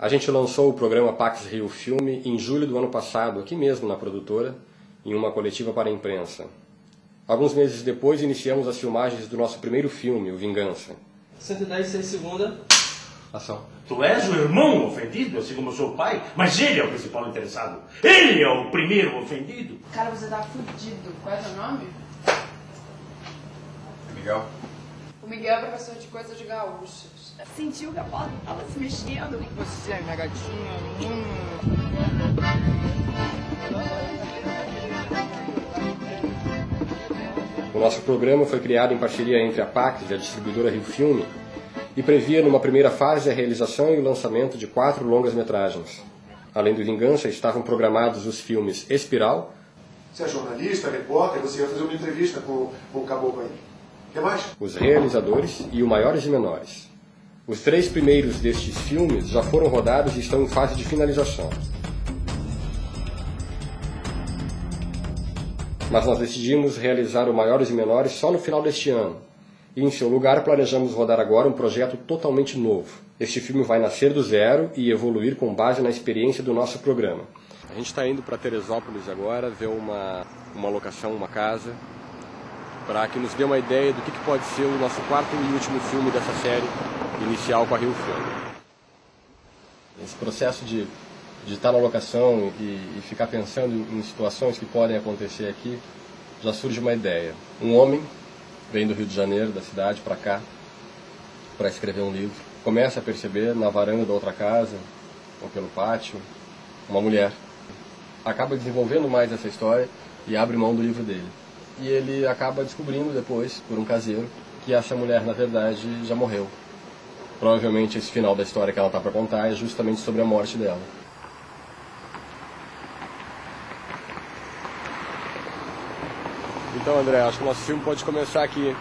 A gente lançou o programa Pax Rio Filme em julho do ano passado, aqui mesmo na produtora, em uma coletiva para a imprensa. Alguns meses depois, iniciamos as filmagens do nosso primeiro filme, O Vingança. 110, 6 segunda. Ação. Tu és o irmão ofendido, assim como seu pai, mas ele é o principal interessado. Ele é o primeiro ofendido. Cara, você tá fudido. Qual é o seu nome? Miguel? Miguel é professor de coisa de gaúchos. Sentiu que a porta tava se mexendo. Você é minha gatinha. Hum. O nosso programa foi criado em parceria entre a Pax e a distribuidora Rio Filme e previa numa primeira fase a realização e o lançamento de quatro longas-metragens. Além do Vingança, estavam programados os filmes Espiral, Você é jornalista, repórter, você ia fazer uma entrevista com, com o caboclo aí. O que mais? Os Realizadores e o Maiores e Menores. Os três primeiros destes filmes já foram rodados e estão em fase de finalização. Mas nós decidimos realizar o Maiores e Menores só no final deste ano. E em seu lugar planejamos rodar agora um projeto totalmente novo. Este filme vai nascer do zero e evoluir com base na experiência do nosso programa. A gente está indo para Teresópolis agora ver uma, uma locação, uma casa, para que nos dê uma ideia do que, que pode ser o nosso quarto e último filme dessa série inicial com a Rio Filme. Esse processo de, de estar na locação e, e ficar pensando em situações que podem acontecer aqui, já surge uma ideia. Um homem vem do Rio de Janeiro, da cidade, para cá, para escrever um livro. Começa a perceber na varanda da outra casa, ou pelo pátio, uma mulher. Acaba desenvolvendo mais essa história e abre mão do livro dele. E ele acaba descobrindo depois, por um caseiro, que essa mulher, na verdade, já morreu. Provavelmente esse final da história que ela está para contar é justamente sobre a morte dela. Então, André, acho que o nosso filme pode começar aqui.